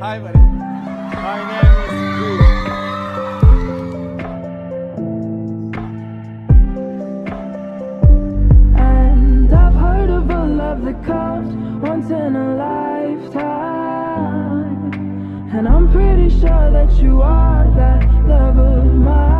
Hi, buddy. My name is Drew. And I've heard of a love that comes once in a lifetime. And I'm pretty sure that you are that love of mine.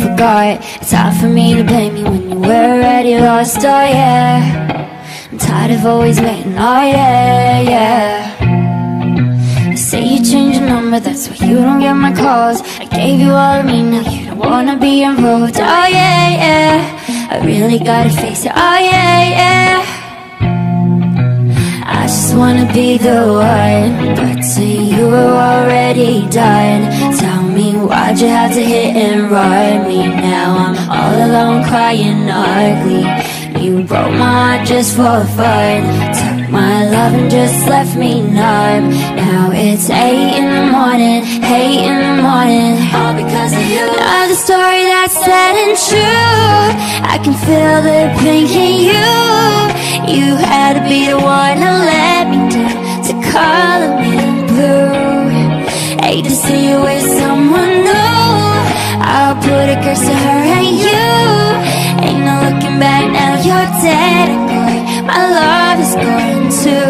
Forgot. It's hard for me to blame you when you were already lost. Oh yeah, I'm tired of always waiting. Oh yeah, yeah. You say you changed your number, that's why you don't get my calls. I gave you all of me, now you don't wanna be involved. Oh yeah, yeah. I really gotta face it. Oh yeah, yeah. I just wanna be the one But say you were already done Tell why'd you have to hit and run me. Now I'm all alone crying ugly. You broke my heart just for fun Took my love and just left me numb. Now it's 8 in the morning, 8 in the morning. All because of you. Another story that's sad and true. I can feel the pink in you. You had to be the one to let me down To color me blue hate to see you with someone new. I'll put a curse to her and you. Ain't no looking back now, you're dead Boy, my love is gone too.